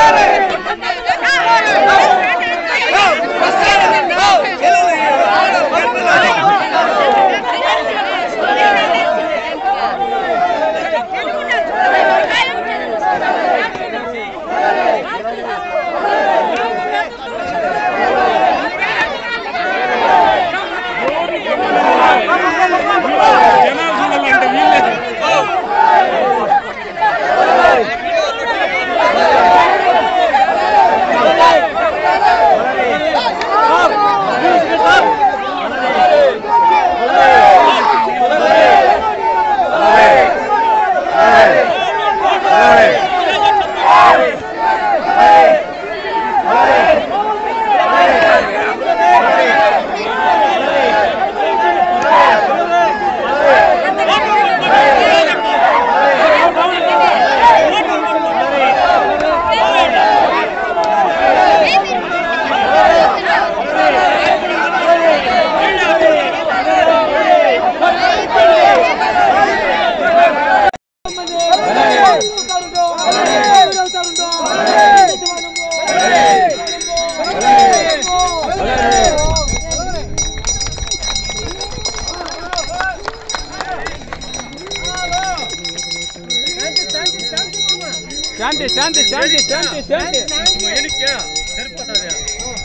¡Dale! Hey! शांति शांति शांति शांति शांति क्या